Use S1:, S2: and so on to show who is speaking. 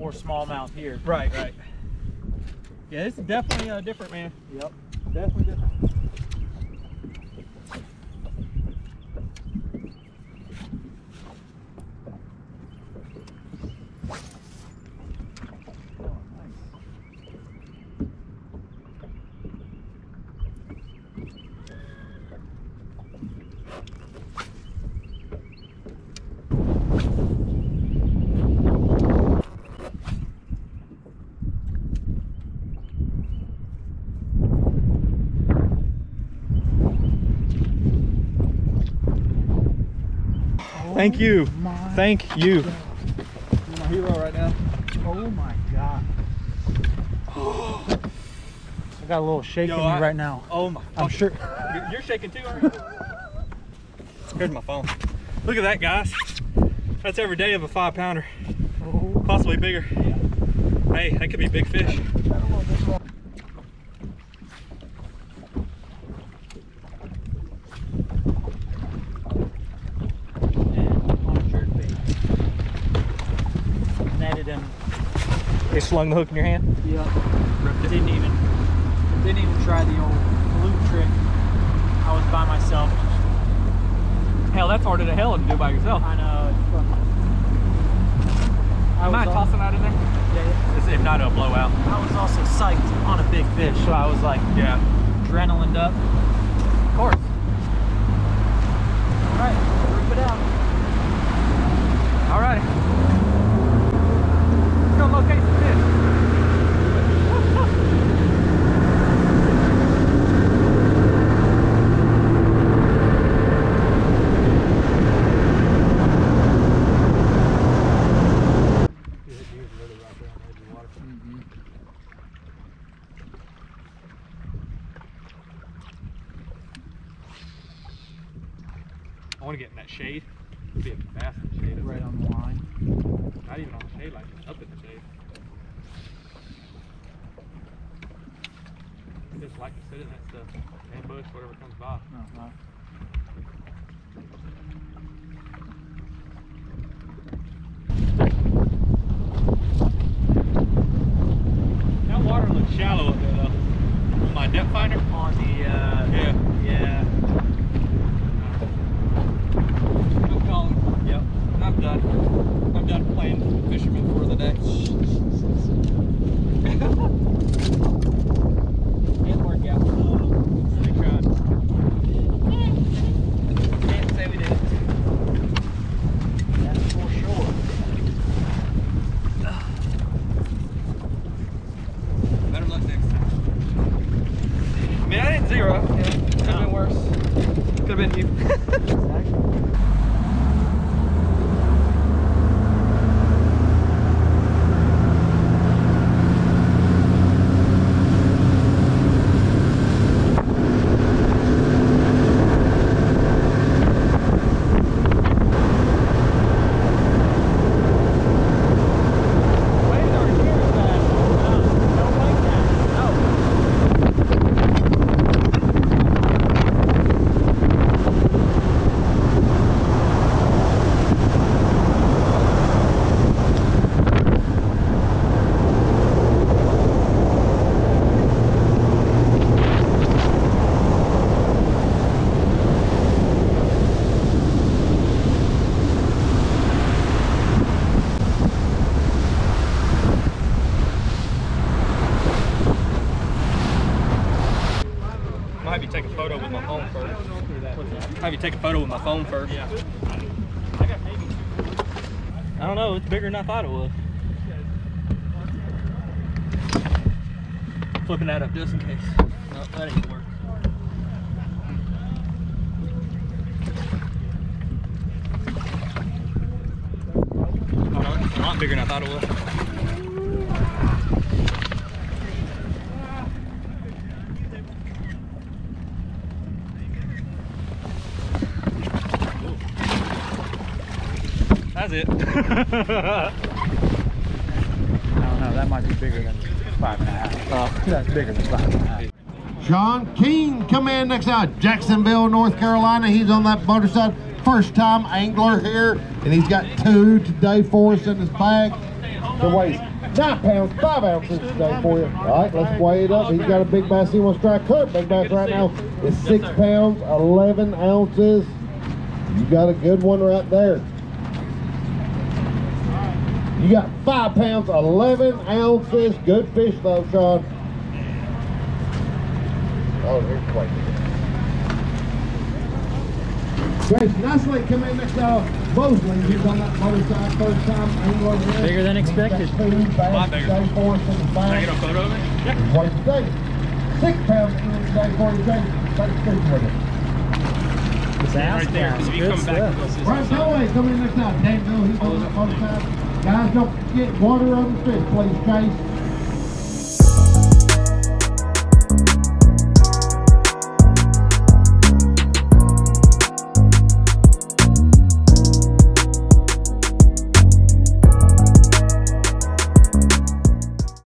S1: More
S2: smallmouth here.
S1: Right, right. Yeah, this is definitely uh, different, man.
S2: Yep.
S1: Definitely different. Thank you.
S2: my
S1: Thank you.
S2: God.
S1: You're my hero right now.
S2: Oh my god. I got a little shake
S1: Yo,
S2: in me
S1: I-
S2: right now.
S1: Oh my.
S2: I'm
S1: fucking-
S2: sure.
S1: You're- You're shaking too, aren't you? Here's my phone. Look at that, guys. That's every day of a five pounder,
S2: Oh,
S1: possibly bigger. Hey, that could be big fish. Slung the hook in your hand.
S2: Yep. Didn't even didn't even try the old loop trick. I was by myself.
S1: Hell, that's harder to hell to do by yourself.
S2: I know. I
S1: Am I tossing that in there?
S2: yeah,
S1: yeah. If not, it'll blow out.
S2: I was also psyched on a big fish, so I was like
S1: Yeah.
S2: adrenaline up.
S1: Of course.
S2: All right, rip it out.
S1: All right. Let's go locate some fish. I want to get in that shade. It'd be a the shade.
S2: Right on the line.
S1: Not even on the shade, like up in the shade. I just like to sit in that stuff. Ambush, whatever comes by. That water looks shallow up there though. On my depth finder?
S2: On the uh,
S1: Yeah.
S2: yeah.
S1: I'm calling.
S2: Yep.
S1: I'm done. I'm done playing I'll have you take a photo with my phone first. Have you take a photo with my phone first.
S2: Yeah. I
S1: don't know. It's bigger than I thought it was. Flipping that up just in case. No, that ain't work. Oh, a lot bigger than I thought it was. That's it.
S2: I don't know. That might be bigger than five and a half. Oh, that's bigger than five and a half.
S3: Sean Keane come in next out. Jacksonville, North Carolina. He's on that motor side. First time angler here, and he's got two today for us in his bag. The weighs nine pounds, five ounces today for you. All right, let's weigh it up. He's got a big bass he wants to try. Current big bass right now is six pounds, 11 ounces. You got a good one right there. You got five pounds, 11 ounces. Good fish though, Sean. Oh, here's quite Grace Nestle come in next out. Mosley, he's on that motor side, first time.
S2: Bigger than expected.
S3: He's got
S1: lot bigger.
S3: today for us in the
S1: Can I get a photo of it? Yeah.
S3: What do you think? Six pounds in today for you, Jay. Thanks for with it.
S2: It's
S1: Right there.
S2: ass
S1: If you
S2: Good
S1: come back
S2: stuff.
S1: to us, this
S3: Brian
S1: is-
S3: Calloway coming in next out. Danville, he's on that motor side. Guys, don't forget water on the fish, please, Chase.